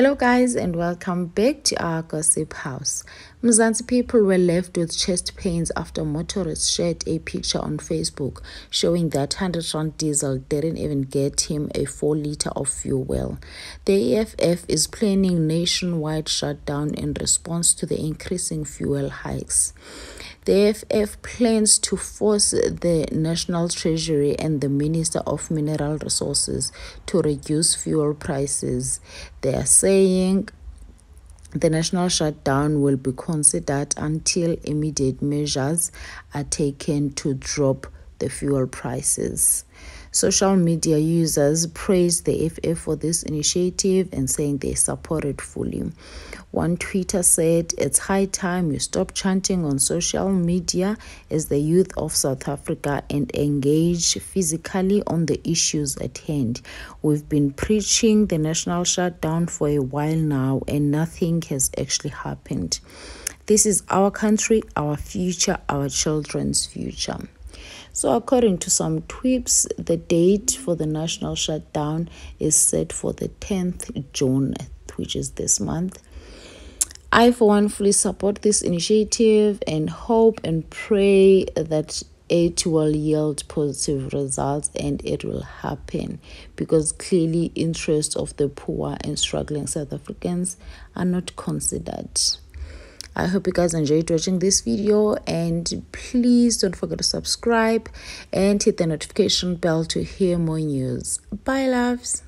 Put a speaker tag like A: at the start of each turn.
A: Hello, guys, and welcome back to our gossip house. Mzansi people were left with chest pains after motorists shared a picture on Facebook showing that 100 rand diesel didn't even get him a 4 liter of fuel. Well. The EFF is planning nationwide shutdown in response to the increasing fuel hikes. The EFF plans to force the National Treasury and the Minister of Mineral Resources to reduce fuel prices. They are saying the national shutdown will be considered until immediate measures are taken to drop the fuel prices. Social media users praised the EFF for this initiative and saying they support it fully. One tweeter said, It's high time you stop chanting on social media as the youth of South Africa and engage physically on the issues at hand. We've been preaching the national shutdown for a while now and nothing has actually happened. This is our country, our future, our children's future. So, according to some tweets, the date for the national shutdown is set for the 10th June, which is this month. I, for one, fully support this initiative and hope and pray that it will yield positive results and it will happen because clearly interests of the poor and struggling South Africans are not considered. I hope you guys enjoyed watching this video and please don't forget to subscribe and hit the notification bell to hear more news. Bye loves.